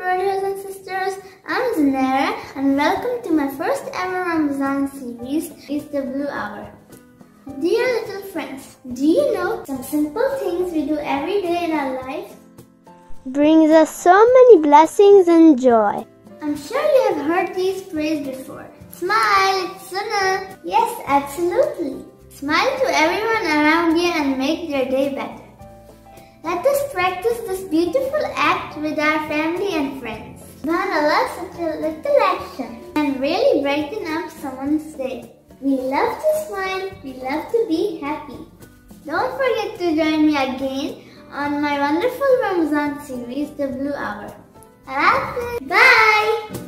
brothers and sisters. I'm Zunaira and welcome to my first ever Ramadan series, It's the Blue Hour. Dear little friends, do you know some simple things we do every day in our life? Brings us so many blessings and joy. I'm sure you have heard these phrases before. Smile, it's Sunnah. Yes, absolutely. Smile to everyone around you and make their day better. Practice this beautiful act with our family and friends. SubhanAllah, such a little action can really brighten up someone's day. We love to smile, we love to be happy. Don't forget to join me again on my wonderful Ramadan series, The Blue Hour. Bye!